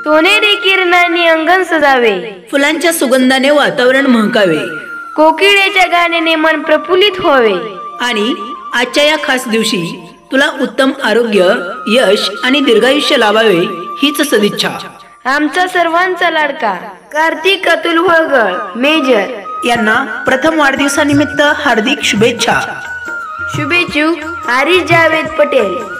सोनेरी किरणांनी अंगण सजावे. फुलांच्या सुगंधाने वातावरण महकावे. कोकिळेच्या गाण्याने मन प्रफुल्लित व्हावे. आणि आजच्या या खास दिवशी तुला उत्तम आरोग्य यश आणि दीर्घायुष्य लाभावे हीच सदिच्छा. आमचा सर्वांचा लाडका. कार्तिक अतुल वळगळ मेजर. यांना प्रथम वाढदिवसानिमित्त हार्दिक शुभेच्छा. शुभेच्छू हरीश जावेद पटेल.